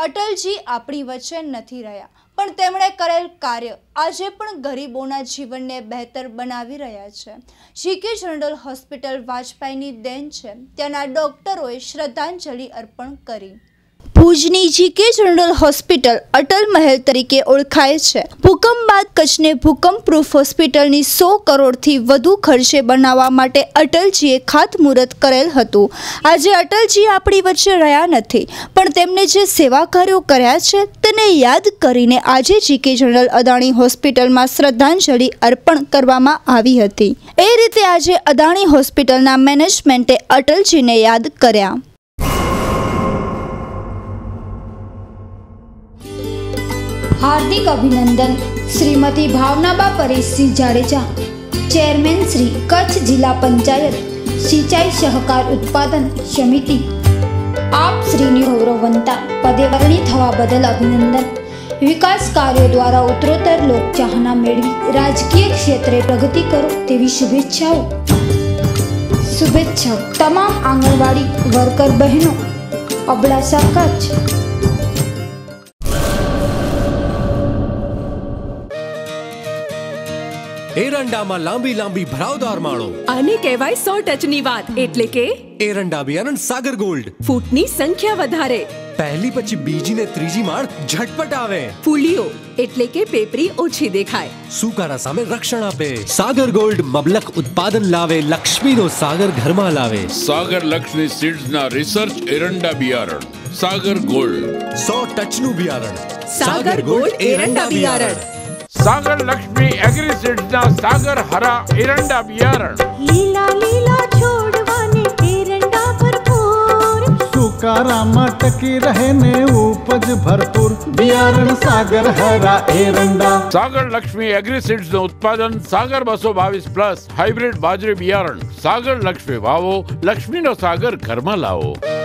અટલજી આપણી વચ્ચે નથી રહ્યા, પણ તેમણે કરેલ કાર્ય આજે પણ ગરીબોના જીવનને બહેતર બનાવી રહ્યા છે. જીકે જનરલ હોસ્પિટલ વાજપેયીની દેન છે. ત્યાંના ડોક્ટરોએ શ્રદ્ધાંજલિ અર્પણ કરી. ભુજની જીકે જનરલ હોસ્પિટલ અટલ મહેલ તરીકે ઓળખાય છે. ભૂકંપ બાદ કચ્છને ભૂકંપ પ્રૂફ હોસ્પિટલની સો કરોડથી વધુ ખર્ચે બનાવવા માટે અટલજીએ ખાતમુહૂર્ત કરેલ હતું. આજે અટલજી આપણી વચ્ચે રહ્યા નથી, પણ તેમણે જે સેવા કાર્યો કર્યા છે તેને યાદ કરીને આજે જીકે જનરલ અદાણી હોસ્પિટલમાં શ્રદ્ધાંજલિ અર્પણ કરવામાં આવી હતી. એ રીતે આજે અદાણી હોસ્પિટલના મેનેજમેન્ટે અટલજીને યાદ કર્યા. હાર્દિક અભિનંદન. શ્રીમતી ભાવનાબા પરેશસિંહ જાડેજા. ચેરમેન શ્રી કચ્છ જિલ્લા પંચાયત. સિંચાઈ સહકાર ઉત્પાદન સમિતિ. આપ શ્રીની ગૌરવવંતા પદે થવા બદલ અભિનંદન. વિકાસ કાર્યો દ્વારા ઉત્તરોત્તર લોકચાહના મેળવી રાજકીય ક્ષેત્રે પ્રગતિ કરો તેવી શુભેચ્છાઓ. શુભેચ્છાઓ. તમામ આંગણવાડી વર્કર બહેનો, અબડાસા કચ્છ. એરંડામાં લાંબી લાંબી ભરાવદાર માળો. આને કહેવાય સો ટચની વાત. એટલે કે? એરંડા બિયારણ સાગર ગોલ્ડ. ફૂટની સંખ્યા વધારે. પહેલી પછી બીજી ને ત્રીજી માળ ઝટપટ આવે. ફૂલીઓ એટલે કે પેપરી ઓછી દેખાય. સુકારા સામે રક્ષણ આપે. સાગર ગોલ્ડ મબલક ઉત્પાદન લાવે લક્ષ્મીનો સાગર ઘરમાં લાવે. સાગર લક્ષ્મી સીડ્સ ના રિસર્ચ એરંડા બિયારણ. સાગર ગોલ્ડ. સો ટચનું બિયારણ. સાગર ગોલ્ડ એરંડા બિયારણ. સાગર લક્ષ્મી એગ્રી સીડ્સ ના સાગર હરા એરંડા બિયારણ. લીલા લીલા છોડવાને એરંડા ભરપૂર. સુકારામાં ટકી રહે ને ઉપજ ભરપૂર. બિયારણ સાગર હરા એરંડા. સાગર લક્ષ્મી એગ્રી સીડ્સનું ઉત્પાદન સાગર બસો બાવીસ પ્લસ હાઇબ્રિડ બાજરી બિયારણ. સાગર લક્ષ્મી વાવો લક્ષ્મીનો સાગર ઘરમાં લાવો.